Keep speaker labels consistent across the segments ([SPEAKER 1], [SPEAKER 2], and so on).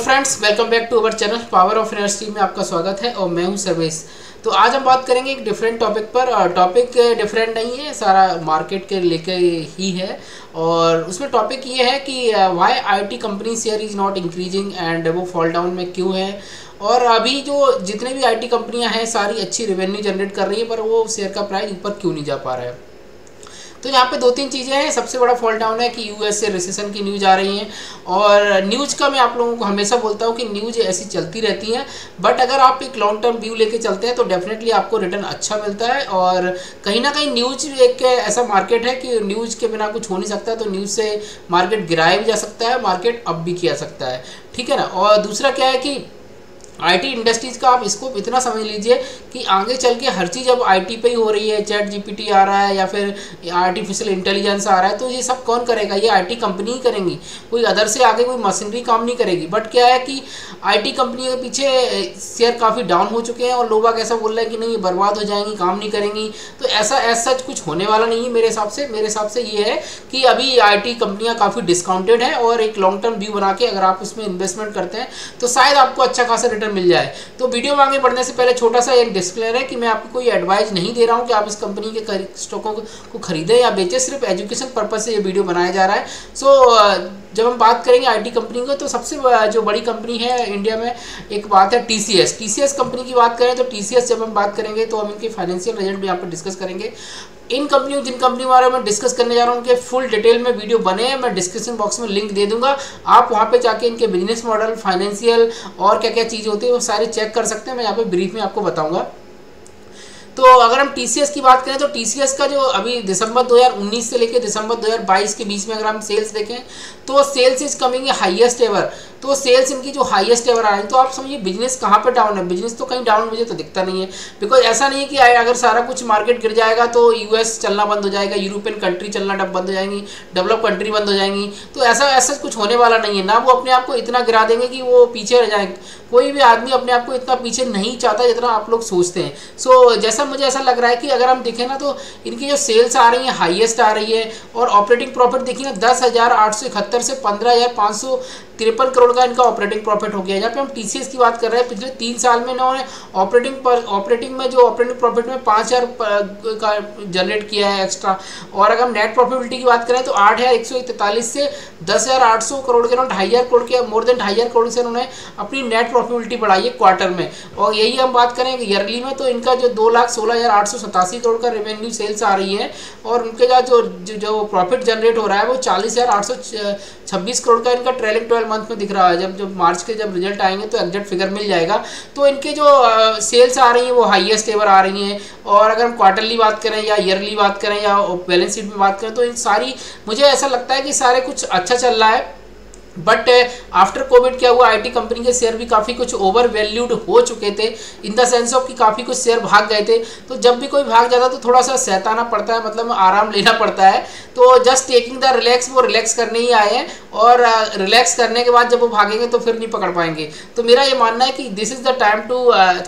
[SPEAKER 1] Friends welcome back to our channel power of university में आपका स्वागत है और मैं हूँ सर्वेश तो आज हम बात करेंगे एक डिफरेंट टॉपिक पर। टॉपिक डिफरेंट नहीं है, सारा मार्केट के लेके ही है। और उसमें टॉपिक ये है कि why IT company share is not increasing and वो फॉल डाउन में क्यों है। और अभी जो जितने भी आईटी कंपनियाँ हैं, सारी अच्छी रेवेन्यू जनरेट कर रही है, पर वो शेयर का प्राइस ऊपर क्यों नहीं जा पा रहा है? तो यहाँ पे दो तीन चीज़ें हैं। सबसे बड़ा फॉल डाउन है कि यूएस से रिसेशन की न्यूज़ आ रही है। और न्यूज़ का मैं आप लोगों को हमेशा बोलता हूँ कि न्यूज़ ऐसी चलती रहती हैं। बट अगर आप एक लॉन्ग टर्म व्यू लेके चलते हैं तो डेफिनेटली आपको रिटर्न अच्छा मिलता है। और कहीं ना कहीं न्यूज़ एक ऐसा मार्केट है कि न्यूज़ के बिना कुछ हो नहीं सकता। तो न्यूज़ से मार्केट गिराया भी जा सकता है मार्केट अप भी किया सकता है। ठीक है ना? और दूसरा क्या है कि आईटी इंडस्ट्रीज़ का आप इसको इतना समझ लीजिए कि आगे चल के हर चीज़ अब आईटी पे ही हो रही है चैट जीपीटी आ रहा है या फिर आर्टिफिशियल इंटेलिजेंस आ रहा है तो ये सब कौन करेगा? ये आईटी कंपनी ही करेंगी। कोई अदर से आगे कोई मशीनरी काम नहीं करेगी। बट क्या है कि आईटी कंपनी के पीछे शेयर काफ़ी डाउन हो चुके हैं और लोग ऐसा बोल रहे हैं कि नहीं, ये बर्बाद हो जाएँगी, काम नहीं करेंगी। तो ऐसा ऐसा सच कुछ होने वाला नहीं है मेरे हिसाब से। मेरे हिसाब से ये है कि अभी आई कंपनियाँ काफ़ी डिस्काउंटेड है और एक लॉन्ग टर्म व्यू बना के अगर आप उसमें इन्वेस्टमेंट करते हैं तो शायद आपको अच्छा खासा रिटर्न मिल जाए। तो वीडियो में आगे बढ़ने से पहले छोटा सा एक डिस्क्लेयर है कि मैं आपको कोई एडवाइस नहीं दे रहा हूँ कि आप इस कंपनी के स्टॉकों को खरीदें या बेचें, सिर्फ़ एजुकेशन पर्पज से ये वीडियो बनाया जा रहा है। सो जब हम बात करेंगे आईटी कंपनी को तो सबसे जो बड़ी कंपनी है इंडिया में, एक बात है टीसीएस टीसीएस कंपनी की बात करें तो टीसीएस जब हम बात करेंगे तो हम इनके फाइनेंशियल रिज़ल्ट भी यहाँ पर डिस्कस करेंगे। इन कंपनियों जिन कंपनी के बारे में डिस्कस करने जा रहा हूँ, उनके फुल डिटेल में वीडियो बने हैं, मैं डिस्क्रिप्शन बॉक्स में लिंक दे दूँगा। आप वहाँ पे जाके इनके बिज़नेस मॉडल फाइनेंशियल और क्या क्या चीज़ होती है, वो सारी चेक कर सकते हैं, मैं यहाँ पे ब्रीफ में आपको बताऊँगा। तो अगर हम टीसीएस की बात करें तो टीसीएस का जो अभी दिसंबर 2019 से लेकर दिसंबर 2022 के बीच में अगर हम सेल्स देखें तो sales is coming highest ever तो सेल्स इनकी जो हाईएस्ट एवर आ रही है तो आप समझिए बिज़नेस कहाँ पे डाउन है? बिज़नेस तो कहीं डाउन मुझे तो दिखता नहीं है। बिकॉज़ ऐसा नहीं है कि अगर सारा कुछ मार्केट गिर जाएगा तो यूएस चलना बंद हो जाएगा यूरोपियन कंट्री चलना बंद हो जाएँगी डेवलप कंट्री बंद हो जाएँगी। तो ऐसा ऐसा कुछ होने वाला नहीं है। ना वो अपने आप को इतना गिरा देंगे कि वो पीछे रह जाएँगे कोई भी आदमी अपने आप को इतना पीछे नहीं चाहता जितना आप लोग सोचते हैं। सो so, जैसा मुझे ऐसा लग रहा है कि अगर हम देखें ना तो इनकी जो सेल्स आ रही है हाईएस्ट आ रही है और ऑपरेटिंग प्रॉफिट देखिए ना, दस हज़ार आठ सौ इकहत्तर से पंद्रह हज़ार पाँच सौ तिरपन करोड़ का इनका ऑपरेटिंग प्रॉफिट हो गया। यहाँ पे हम टीसीएस की बात कर रहे हैं, पिछले तीन साल में इन्होंने ऑपरेटिंग पर, ऑपरेटिंग में जो ऑपरेटिंग प्रॉफिट में पाँच हज़ार का जनरेट किया है एक्स्ट्रा। और अगर हम नेट प्रॉफिटेबिलिटी की बात करें तो आठ हज़ार एक सौ तैंतालीस से दस हज़ार आठ सौ करोड़ के ढाई हज़ार करोड़ के, मोर देन ढाई हज़ार करोड़ से उन्होंने अपनी नेट प्रॉफिटेबिलिटी बढ़ाई है क्वार्टर में। और यही हम बात करें ईयरली में तो इनका जो दो लाख सोलह हज़ार आठ सौ सतासी करोड़ का रेवेन्यू सेल्स आ रही है, और उनके जो जो प्रॉफिट जनरेट हो रहा है, वो चालीस हज़ार आठ सौ छब्बीस करोड़ का इनका ट्रेलिंग ट्वेल्व मंथ में दिख रहा है। जब जब मार्च के जब रिज़ल्ट आएँगे तो एग्जैक्ट फिगर मिल जाएगा। तो इनके जो सेल्स आ रही हैं वो हाइएस्ट एवर आ रही हैं। और अगर हम क्वार्टरली बात करें या ईयरली बात करें या बैलेंस शीट में बात करें तो इन सारी, मुझे ऐसा लगता है कि सारे कुछ अच्छा चल रहा है। बट आफ्टर कोविड क्या हुआ? आईटी कंपनी के शेयर भी काफ़ी कुछ ओवर वैल्यूड हो चुके थे इन द सेंस ऑफ़ कि काफ़ी कुछ शेयर भाग गए थे। तो जब भी कोई भाग जाता तो थोड़ा सा सहताना पड़ता है मतलब आराम लेना पड़ता है। तो जस्ट टेकिंग द रिलैक्स वो रिलैक्स करने ही आए हैं। और रिलैक्स uh, करने के बाद जब वो भागेंगे तो फिर नहीं पकड़ पाएँगे। तो मेरा ये मानना है कि this is the time to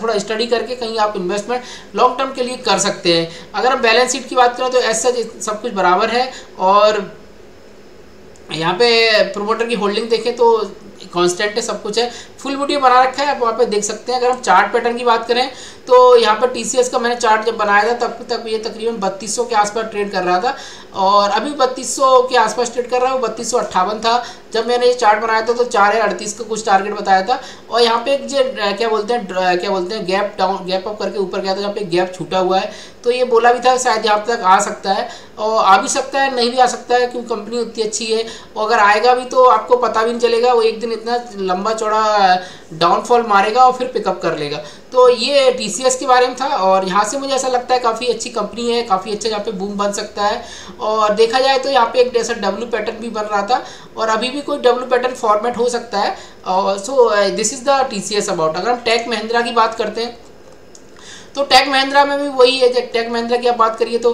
[SPEAKER 1] थोड़ा स्टडी करके कहीं आप इन्वेस्टमेंट लॉन्ग टर्म के लिए कर सकते हैं। अगर हम बैलेंस शीट की बात करें तो ऐसा सब कुछ बराबर है। और यहाँ पे प्रोमोटर की होल्डिंग देखें तो कांस्टेंट है, सब कुछ है। फुल वीडियो बना रखा है, आप वहाँ पे देख सकते हैं। अगर हम चार्ट पैटर्न की बात करें तो यहाँ पर TCS का मैंने चार्ट जब बनाया था, तब तक ये तकरीबन बत्तीस के आसपास ट्रेड कर रहा था। और अभी बत्तीस के आसपास ट्रेड कर रहा है वो बत्तीस था। जब मैंने ये चार्ट बनाया था तो चार या अड़तीस का कुछ टारगेट बताया था। और यहाँ पे एक जो क्या बोलते हैं क्या बोलते हैं गैप डाउन गैप अप करके ऊपर गया था, जहाँ पे गैप छूटा हुआ है। तो ये बोला भी था, शायद यहाँ तक आ सकता है। और आ भी सकता है, नहीं भी आ सकता है, क्योंकि कंपनी उतनी अच्छी है। और अगर आएगा भी तो आपको पता भी नहीं चलेगा, वो एक दिन इतना लंबा चौड़ा डाउनफॉल मारेगा और फिर पिकअप कर लेगा। तो ये TCS के बारे में था और यहाँ से मुझे ऐसा लगता है काफ़ी अच्छी कंपनी है, काफ़ी अच्छा यहाँ पे बूम बन सकता है। और देखा जाए तो यहाँ पे एक जैसा डब्ल्यू पैटर्न भी बन रहा था और अभी भी कोई डब्ल्यू पैटर्न फॉर्मेट हो सकता है। और so this is the TCS about अगर हम टेक महिंद्रा की बात करते हैं तो टैग महिंद्रा में भी वही है, जब टैग महिंद्रा की आप बात करिए तो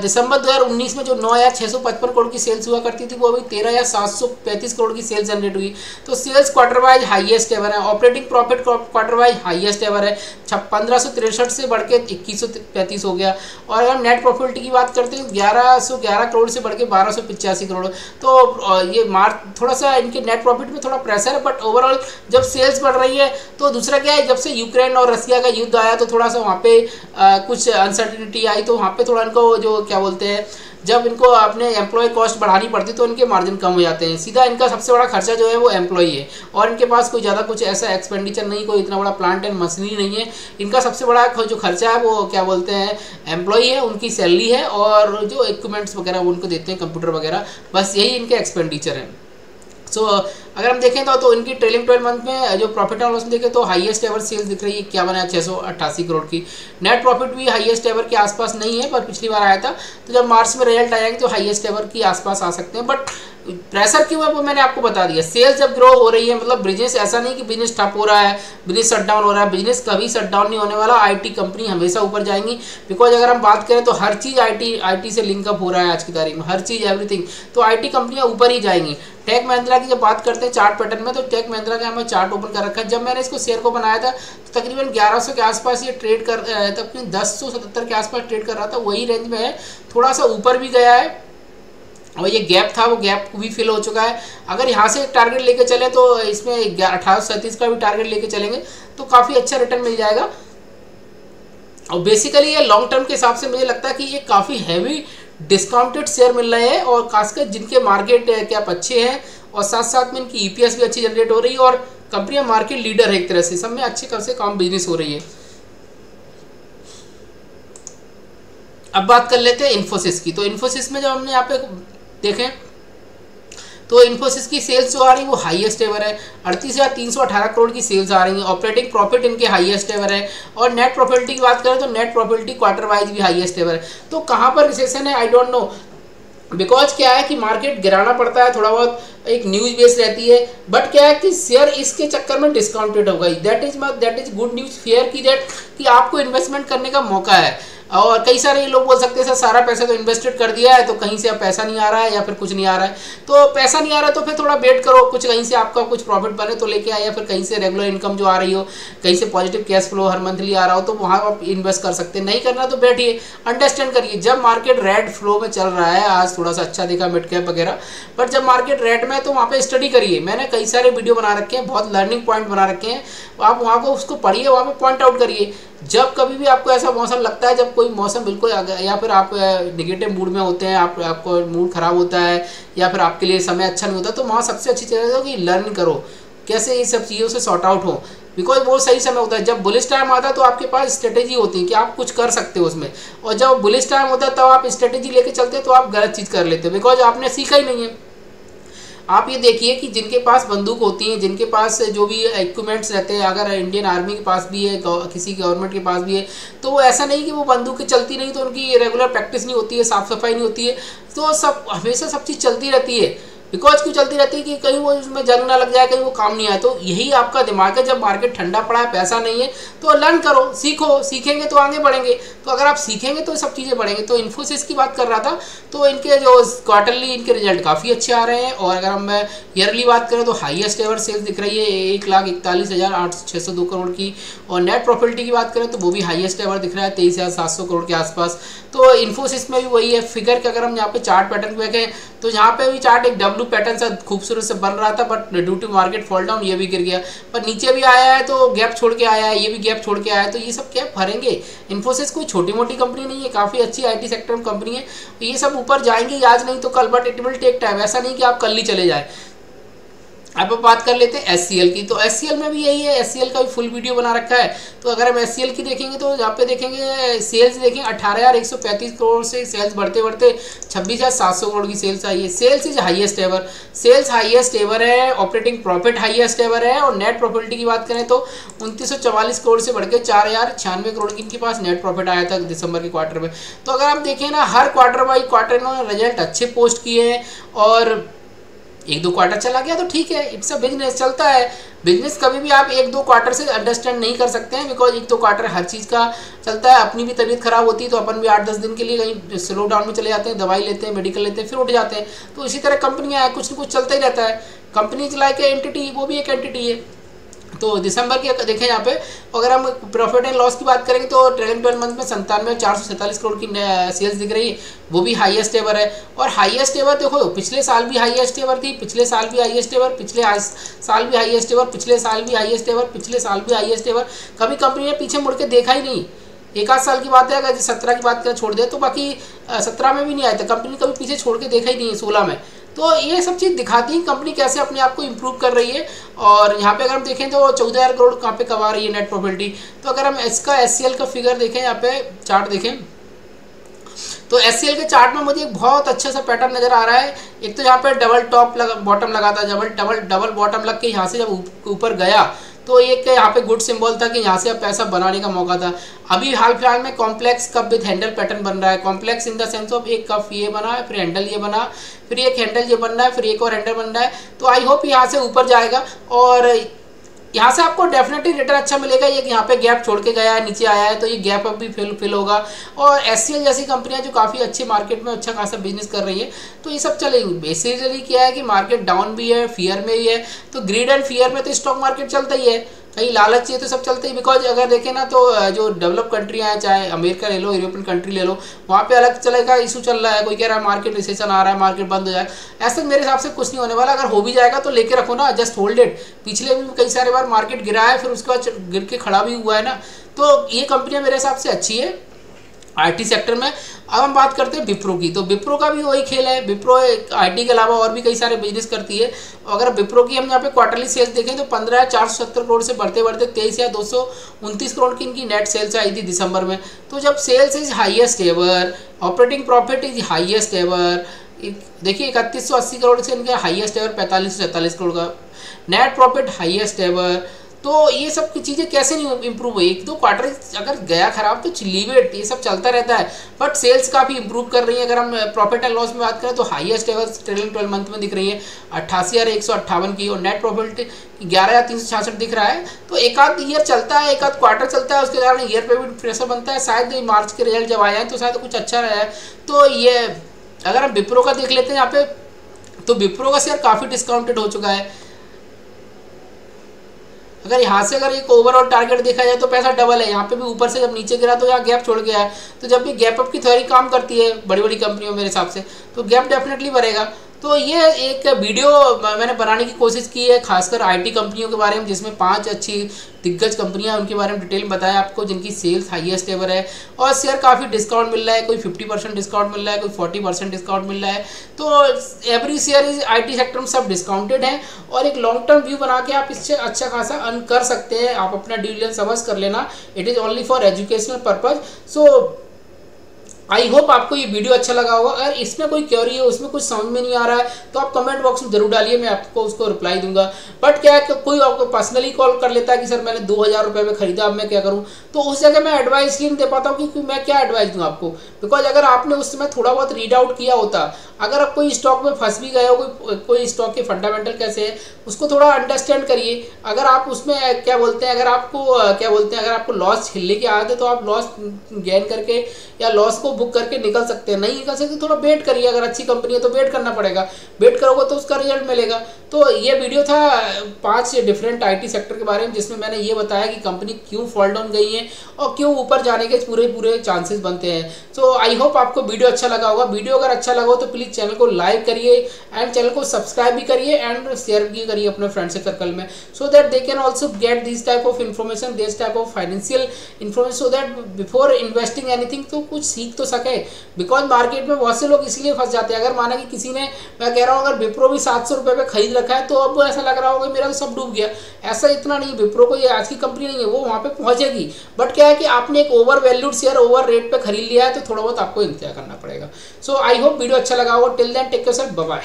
[SPEAKER 1] दिसंबर 2019 में जो नौ हज़ार छः सौ पचपन करोड़ की सेल्स हुआ करती थी, वो अभी तेरह हज़ार सात सौ पैंतीस करोड़ की सेल्स जनरेट हुई। तो sales quarter wise highest ever है, operating profit quarter wise highest ever है। पंद्रह सौ तिरसठ से बढ़ के इक्कीस सौ पैंतीस हो गया। और अगर नेट प्रॉफिट की बात करते हैं, ग्यारह सौ ग्यारह करोड़ से बढ़ के बारह सौ पिचासी करोड़। तो ये मार्च थोड़ा सा इनके नेट प्रॉफिट में थोड़ा प्रेशर है बट ओवरऑल जब सेल्स बढ़ रही है तो दूसरा क्या है, जब से यूक्रेन और रसिया का युद्ध आया तो थोड़ा सा वहाँ पे आ, कुछ अनसर्टिनिटी आई तो वहाँ पे थोड़ा इनको जो क्या बोलते हैं जब इनको अपने एम्प्लॉय कॉस्ट बढ़ानी पड़ती तो इनके मार्जिन कम हो जाते हैं। सीधा इनका सबसे बड़ा खर्चा जो है वो एम्प्लॉय है और इनके पास कोई ज़्यादा कुछ ऐसा एक्सपेंडिचर नहीं कोई इतना बड़ा प्लांट एंड मशीनरी नहीं है। इनका सबसे बड़ा जो खर्चा है वो क्या बोलते हैं एम्प्लॉय है उनकी सैलरी है और जो इक्विपमेंट्स वगैरह उनको देते हैं कंप्यूटर वगैरह बस यही इनके एक्सपेंडिचर हैं। सो so, अगर हम देखें तो, तो इनकी ट्रेलिंग ट्वेल्व मंथ में जो प्रॉफिट एंड लॉस में देखें तो हाईएस्ट एवर सेल्स दिख रही है क्या बना सौ अट्ठासी करोड़ की। नेट प्रॉफिट भी हाईएस्ट एवर के आसपास नहीं है पर पिछली बार आया था। तो जब मार्च में रिज़ल्ट आएँगे तो हाईएस्ट एवर के आसपास आ सकते हैं। बट प्रेशर क्यों है वो मैंने आपको बता दिया। सेल्स जब ग्रो हो रही है मतलब बिज़नेस ऐसा नहीं कि बिज़नेस ठप हो रहा है बिज़नेस शट डाउन हो रहा है बिज़नेस कभी शट डाउन नहीं होने वाला। आईटी कंपनी हमेशा ऊपर जाएँगी। बिकॉज़ अगर हम बात करें तो हर चीज़ आईटी आईटी से लिंकअप हो रहा है आज की तारीख में। हर चीज़ एवरीथिंग तो आईटी कंपनियाँ ऊपर ही जाएँगी। टेक महिंद्रा की जब बात करते हैं चार्ट पैटर्न में तो टेक महिंद्रा का हमें चार्ट ओपन कर रखा है। जब मैंने इसको शेयर को बनाया था तो तकरीबन 1100 के आसपास ये ट्रेड कर तकरीबन दस के आसपास ट्रेड कर रहा था। वही रेंज में है। थोड़ा सा ऊपर भी गया है। और ये गैप था, वो गैप भी फिल हो चुका है। अगर यहाँ से टारगेट लेके चले तो इसमें अठारह का भी टारगेट लेके चलेंगे तो काफ़ी अच्छा रिटर्न मिल जाएगा। और बेसिकली ये लॉन्ग टर्म के हिसाब से मुझे लगता है कि ये काफ़ी हैवी डिस्काउंटेड शेयर मिल रहे हैं और खासकर जिनके मार्केट कैप अच्छे हैं और साथ साथ में इनकी ईपीएस भी अच्छी जनरेट हो रही है और कंपनियाँ मार्केट लीडर है एक तरह से। सब में अच्छे कम से काम बिज़नेस हो रही है। अब बात कर लेते हैं इन्फोसिस की। तो इन्फोसिस में जब हमने यहाँ पे देखें तो इन्फोसिस की सेल्स जो आ रही है वो हाईएस्ट एवर है। अड़तीस हज़ार तीन सौ अठारह करोड़ की सेल्स आ रही हैं। ऑपरेटिंग प्रॉफिट इनके हाईएस्ट एवर है। और नेट प्रॉफिटिटी की बात करें तो नेट प्रॉफिटिटी क्वार्टर वाइज भी हाईएस्ट एवर है। तो कहाँ पर रिसेशन है? आई डोंट नो बिकॉज़ क्या है कि मार्केट गिराना पड़ता है, थोड़ा बहुत एक न्यूज़ बेस रहती है। बट क्या है कि शेयर इसके चक्कर में डिस्काउंटेड हो गई। That is that is good news fair की दैट कि आपको इन्वेस्टमेंट करने का मौका है। और कई सारे लोग बोल सकते हैं, सर, सारा पैसा तो इन्वेस्टेड कर दिया है तो कहीं से अब पैसा नहीं आ रहा है या फिर कुछ नहीं आ रहा है? तो पैसा नहीं आ रहा है तो फिर थोड़ा वेट करो, कुछ कहीं से आपका कुछ प्रॉफिट बने तो लेके आए या फिर कहीं से रेगुलर इनकम जो आ रही हो, कहीं से पॉजिटिव कैश फ्लो हर मंथली आ रहा हो तो वहाँ आप इन्वेस्ट कर सकते हैं। नहीं करना तो बैठिए अंडरस्टैंड करिए। जब मार्केट रेड फ्लो में चल रहा है, आज थोड़ा सा अच्छा देखा मिड कैप वगैरह बट जब मार्केट रेड में है तो वहाँ पर स्टडी करिए। मैंने कई सारे वीडियो बना रखे हैं, बहुत लर्निंग पॉइंट बना रखे हैं, आप वहाँ को उसको पढ़िए, वहाँ पर पॉइंट आउट करिए। जब कभी भी आपको ऐसा मौसम लगता है जब कोई मौसम बिल्कुल या फिर आप निगेटिव मूड में होते हैं, आप, आपको मूड ख़राब होता है, या फिर आपके लिए समय अच्छा नहीं होता तो वहाँ सबसे अच्छी चीज़ है कि लर्न करो, कैसे ये सब चीज़ों से सॉर्ट आउट हो। बिकॉज़ वो सही समय होता है, जब बुलिस टाइम आता है तो आपके पास स्ट्रेटेजी होती है कि आप कुछ कर सकते हो उसमें, और जब बुलिस टाइम होता है तब तो आप स्ट्रेटेजी लेके चलते हो तो आप गलत चीज़ कर लेते हो बिकॉज़ आपने सीखा ही नहीं है। आप ये देखिए कि जिनके पास बंदूक होती है, जिनके पास जो भी इक्विपमेंट्स रहते हैं, अगर इंडियन आर्मी के पास भी है किसी गवर्नमेंट के पास भी है तो वो ऐसा नहीं कि वो बंदूक चलती नहीं तो उनकी रेगुलर प्रैक्टिस नहीं होती है, साफ़ सफ़ाई नहीं होती है तो सब, हमेशा सब चीज़ चलती रहती है। बिकॉज़ क्यों चलती रहती है कि कहीं वो उसमें जंग ना लग जाए, कहीं वो काम नहीं आए? तो यही आपका दिमाग है, जब मार्केट ठंडा पड़ा है, पैसा नहीं है तो लर्न करो, सीखो, सीखेंगे तो आगे बढ़ेंगे। तो अगर आप सीखेंगे तो सब चीज़ें बढ़ेंगे। तो इन्फोसिस की बात कर रहा था तो इनके जो क्वार्टरली इनके रिज़ल्ट काफ़ी अच्छे आ रहे हैं, और अगर हम ईयरली बात करें तो हाइएस्ट एवर सेल्स दिख रही है, एक लाख इकतालीस हज़ार आठ छः सौ दो करोड़ की। और नेट प्रॉफिटी की बात करें तो वो भी हाइएस्ट एवर दिख रहा है, तेईस हज़ार सात सौ करोड़ के आसपास। तो इन्फोसिस में भी वही है फिगर के अगर हम यहाँ पे चार्ट पैटर्न देखें तो यहाँ पे भी चार्ट एक डब्ल्यू पैटर्न सा खूबसूरत से बन रहा था but due to market fall down ये भी गिर गया। पर नीचे भी आया है तो गैप छोड़ के आया है, ये भी गैप छोड़ के आया है तो ये सब गैप भरेंगे। इन्फोसिस कोई छोटी मोटी कंपनी नहीं है, काफ़ी अच्छी आईटी सेक्टर में कंपनी है। ये सब ऊपर जाएँगे आज, नहीं तो कल but it will take time ऐसा नहीं कि आप कल ही चले जाए। अब आप बात कर लेते हैं SCL की। तो SCL में भी यही है SCL का भी फुल वीडियो बना रखा है। तो अगर हम SCL की देखेंगे तो यहाँ पे देखेंगे सेल्स देखेंगे अठारह करोड़ से सेल्स बढ़ते बढ़ते छब्बीस करोड़ की सेल्स आई है। Sales is highest ever sales highest ever है ऑपरेटिंग प्रॉफिट हाइएस्ट एवर है, और नेट प्रॉफिटी की बात करें तो उनतीस करोड़ से बढ़ के चार करोड़ की इनके पास नेट प्रॉफिट आया था दिसंबर के क्वार्टर में। तो अगर आप देखें ना, हर क्वार्टर बाई क्वार्टर इन्होंने रिज़ल्ट अच्छे पोस्ट किए हैं, और एक दो क्वार्टर चला गया तो ठीक है इट्स अ बिज़नेस चलता है। बिज़नेस कभी भी आप एक दो क्वार्टर से अंडरस्टैंड नहीं कर सकते हैं बिकॉज़ एक दो क्वार्टर हर चीज़ का चलता है, अपनी भी तबीयत खराब होती है तो अपन भी आठ दस दिन के लिए कहीं स्लो डाउन में चले जाते हैं, दवाई लेते हैं मेडिकल लेते हैं, फिर उठ जाते हैं। तो इसी तरह कंपनियाँ हैं कुछ ना कुछ चलता ही रहता है। कंपनी लाइक एंटिटी वो भी एक एंटिटी है। तो दिसंबर की देखें यहाँ पे, अगर हम प्रॉफिट एंड लॉस की बात करेंगे तो ट्रेलिंग ट्वेल्व मंथ में संतानवे चार सौ सैंतालीस करोड़ की सेल्स दिख रही है। वो भी हाईएस्ट एवर है। और हाईएस्ट एवर देखो, पिछले साल भी हाईएस्ट एवर थी, पिछले साल भी हाईएस्ट एवर पिछले साल भी हाईएस्ट एवर पिछले साल भी हाईएस्ट एवर पिछले साल भी हाईएस्ट एवर कभी कंपनी ने पीछे मुड़ के देखा ही नहीं। एक आध साल की बात है, अगर सत्रह की बात करें छोड़ दे तो बाकी सत्रह में भी नहीं आया था। कंपनी कभी पीछे छोड़ के देखा ही नहीं है सोलह में। तो ये सब चीज़ दिखाती है कंपनी कैसे अपने आप को इम्प्रूव कर रही है। और यहाँ पे अगर हम देखें तो चौदह हज़ार करोड़ कहाँ पे कमा रही है नेट प्रॉफिटी तो अगर हम इसका एससीएल का फिगर देखें, यहाँ पे चार्ट देखें तो एससीएल के चार्ट में मुझे एक बहुत अच्छे सा पैटर्न नज़र आ रहा है। एक तो यहाँ पे डबल टॉप लगा बॉटम लगा था डबल डबल डबल बॉटम लग के यहाँ से जब ऊपर गया तो एक यहाँ पे गुड सिंबल था कि यहाँ से अब पैसा बनाने का मौका था। अभी हाल फ़िलहाल में complex cup with handle pattern बन रहा है। Complex in the sense of एक कप ये बना है फिर हैंडल ये बना, फिर एक हैंडल ये बन रहा है, फिर एक और हैंडल बन रहा है। तो आई होप यहाँ से ऊपर जाएगा और यहाँ से आपको डेफिनेटली रिटर्न अच्छा मिलेगा, ये यहाँ पे गैप छोड़ के गया है, नीचे आया है तो ये गैप अब भी फिल फिल होगा। और एससीएल जैसी कंपनियाँ जो काफ़ी अच्छी मार्केट में अच्छा खासा बिज़नेस कर रही है तो ये सब चलेगी। बेसिकली क्या है कि मार्केट डाउन भी है फियर में ही है तो ग्रीड एंड फियर में तो स्टॉक मार्केट चलता ही है। कहीं लालच ये तो सब चलते ही। बिकॉज़ अगर देखें ना तो जो डेवलप कंट्रियाँ हैं चाहे अमेरिका ले लो यूरोपियन कंट्री ले लो, वहाँ पे अलग चलेगा इशू चल रहा है, कोई कह रहा है मार्केट रिसेशन आ रहा है मार्केट बंद हो जाए ऐसा मेरे हिसाब से कुछ नहीं होने वाला। अगर हो भी जाएगा तो लेके रखो ना जस्ट होल्ड इट पिछले भी कई सारे बार मार्केट गिरा है, फिर उसके बाद गिर के खड़ा भी हुआ है ना। तो ये कंपनियाँ मेरे हिसाब से अच्छी है। आईटी सेक्टर में। अब हम बात करते हैं विप्रो की। तो विप्रो का भी वही खेल है। विप्रो आईटी के अलावा और भी कई सारे बिज़नेस करती है। अगर विप्रो की हम यहाँ पे क्वार्टरली सेल्स देखें तो पंद्रह या चार सौ सत्तर करोड़ से बढ़ते बढ़ते तेईस या दो सौ उनतीस करोड़ की इनकी नेट सेल्स आई थी दिसंबर में। तो जब sales is highest ever operating profit is highest ever देखिए इकतीस सौ अस्सी करोड़ से इनका हाइएस्ट एवर पैंतालीस सौ सैंतालीस करोड़ का। नेट प्रॉफिट हाइएस्ट एवर तो ये सब की चीज़ें कैसे नहीं इम्प्रूव हुई? एक दो क्वार्टर अगर गया खराब तो लीव इट ये सब चलता रहता है। बट सेल्स काफ़ी इंप्रूव कर रही है। अगर हम प्रॉफिट एंड लॉस में बात करें तो highest level trailing twelve month में दिख रही है। अट्ठासी हज़ार एक सौ अट्ठावन की और नेट प्रॉफिट ग्यारह तीन सौ छियासठ दिख रहा है। तो एक आध ईयर चलता है एक आध क्वार्टर चलता है, उसके कारण ईयर पे भी प्रेशर बनता है। शायद मार्च के रिज़ल्ट जब आए हैं तो शायद कुछ अच्छा रहा है। तो ये, अगर हम विप्रो का देख लेते हैं यहाँ पे तो विप्रो का शेयर काफ़ी डिस्काउंटेड हो चुका है। अगर यहाँ से अगर एक ओवरऑल टारगेट देखा जाए तो पैसा डबल है। यहाँ पे भी ऊपर से जब नीचे गिरा तो यहाँ गैप छोड़ गया है। तो जब भी गैप अप की थ्योरी काम करती है बड़ी बड़ी कंपनियों मेरे हिसाब से तो गैप डेफिनेटली बढ़ेगा। तो ये एक वीडियो मैंने बनाने की कोशिश की है, खासकर आईटी कंपनियों के बारे में, जिसमें पाँच अच्छी दिग्गज कंपनियाँ उनके बारे में डिटेल में बताया आपको, जिनकी सेल्स हाईएस्ट एवर है। और शेयर काफ़ी डिस्काउंट मिल रहा है, कोई 50 परसेंट डिस्काउंट मिल रहा है, कोई 40 परसेंट डिस्काउंट मिल रहा है। तो every share is, IT sector में सब डिस्काउंटेड है। और एक लॉन्ग टर्म व्यू बना के आप इससे अच्छा खासा अर्न कर सकते हैं। आप अपना डिलीजन समझ कर लेना। It is only for educational purpose. So I hope आपको ये वीडियो अच्छा लगा होगा। अगर इसमें कोई क्योरी है, उसमें कुछ समझ में नहीं आ रहा है तो आप कमेंट बॉक्स में ज़रूर डालिए, मैं आपको उसको रिप्लाई दूँगा। बट क्या है कि कोई आपको पर्सनली कॉल कर लेता है कि, सर, मैंने दो हज़ार रुपये में खरीदा, अब मैं क्या करूँ? तो उस जगह मैं एडवाइस ही नहीं दे पाता हूँ क्योंकि मैं क्या एडवाइस दूँ आपको। बिकॉज़ अगर आपने उस समय थोड़ा बहुत रीड आउट किया होता, अगर आप कोई स्टॉक में फंस भी गए हो, कोई कोई स्टॉक के फंडामेंटल कैसे है, उसको थोड़ा अंडरस्टैंड करिए। अगर आप उसमें, क्या बोलते हैं, अगर आपको, क्या बोलते हैं, अगर आपको लॉस छिलने की आदत है तो आप लॉस गेन करके या लॉस को बुक करके निकल सकते हैं। नहीं निकल सकते, थोड़ा वेट करिए। अगर अच्छी कंपनी है तो वेट करना पड़ेगा। वेट करोगे तो उसका रिज़ल्ट मिलेगा। तो ये वीडियो था पाँच डिफरेंट आईटी सेक्टर के बारे में, जिसमें मैंने ये बताया कि कंपनी क्यों फॉल डाउन गई है और क्यों ऊपर जाने के पूरे पूरे चांसेस बनते हैं। सो आई होप आपको वीडियो अच्छा लगा होगा। वीडियो अगर अच्छा लगा हो तो प्लीज़ चैनल को लाइक करिए एंड चैनल को सब्सक्राइब भी करिए एंड शेयर भी करिए अपने फ्रेंड सर्कल में। So that they can also get this type of information this type of financial information so that before investing anything तो कुछ सीख तो सके। बिकॉज़ मार्केट में बहुत से लोग इसलिए फंस जाते हैं। अगर माना कि किसी ने, मैं कह रहा हूँ, अगर विप्रो भी सात सौ रुपये पे खरीद रखा है तो अब ऐसा लग रहा होगा मेरा तो सब डूब गया। ऐसा इतना नहीं विप्रो को ये आज की कंपनी नहीं है। वो वहाँ पर पहुँचेगी। बट क्या है कि आपने एक over valued share over rate पर खरीद लिया है तो थोड़ा बहुत आपको इंतज़ार करना पड़ेगा। सो आई होप वीडियो अच्छा लगा होगा। Till then take care sir bye